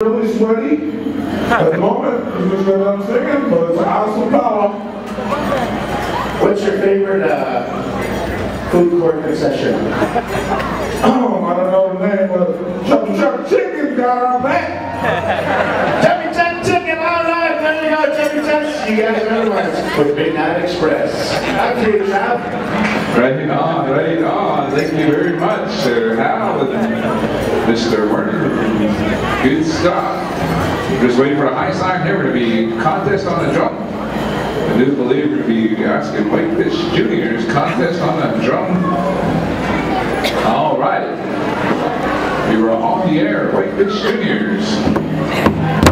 really sweaty at the moment, because we're done singing, but it's an awesome powwow. What's your favorite uh, food court concession? Oh, I don't know the name, but Chuck Chuck Chicken got our back. Chubby Chuck Chicken, all right, there you go, Chubby Chuck. You are the ones with Big Night Express. Okay, Trav. Right on, right on. Thank you very much, Sir and Mr. Werner. Good stuff. Just waiting for a high sign here to be contest on the drum. I do believe we'll be asking Whitefish Juniors contest on the drum. All right. We were on the air, Whitefish Juniors.